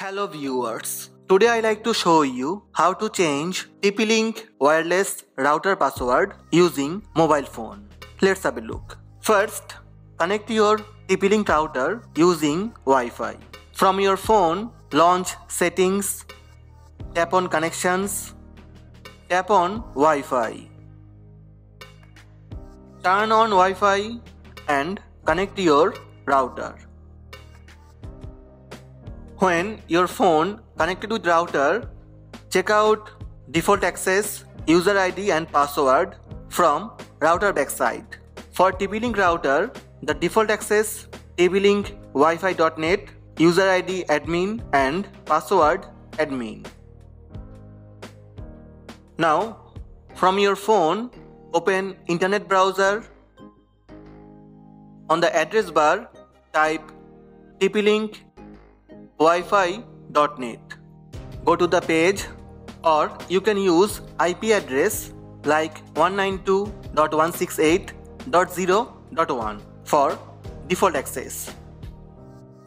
Hello viewers. Today I like to show you how to change TP-Link wireless router password using mobile phone. Let's have a look. First, connect your TP-Link router using Wi-Fi. From your phone, launch settings, tap on connections, tap on Wi-Fi. Turn on Wi-Fi and connect your router. When your phone connected with router, check out default access, user ID and password from router backside. For TP-Link router, the default access TP-Link Wi-Fi.net, user ID admin and password admin. Now, from your phone, open internet browser. On the address bar, type TP-Link wifi.net. Go to the page or you can use IP address like 192.168.0.1 for default access.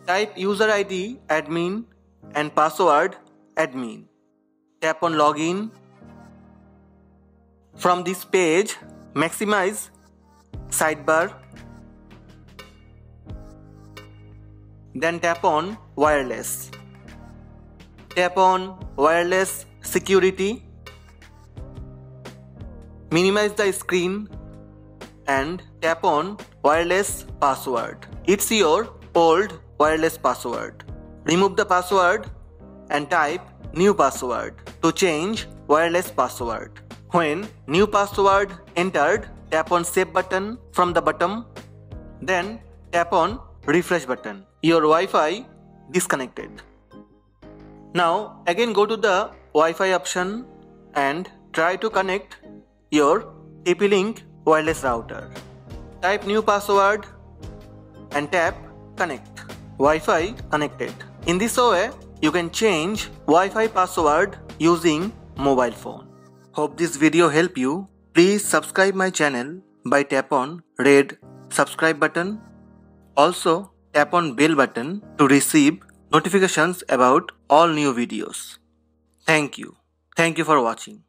Type user ID admin and password admin. Tap on login. From this page, maximize sidebar Then tap on wireless. Tap on wireless security. Minimize the screen and tap on wireless password. It's your old wireless password. Remove the password and type new password to change wireless password. When new password entered, tap on save button from the bottom. Then tap on refresh button. Your Wi-Fi disconnected. Now again go to the Wi-Fi option and try to connect your TP-Link wireless router. Type new password and tap connect. Wi-Fi connected. In this way, you can change Wi-Fi password using mobile phone. Hope this video help you. Please subscribe my channel by tap on red subscribe button also, tap on bell button to receive notifications about all new videos. Thank you. Thank you for watching.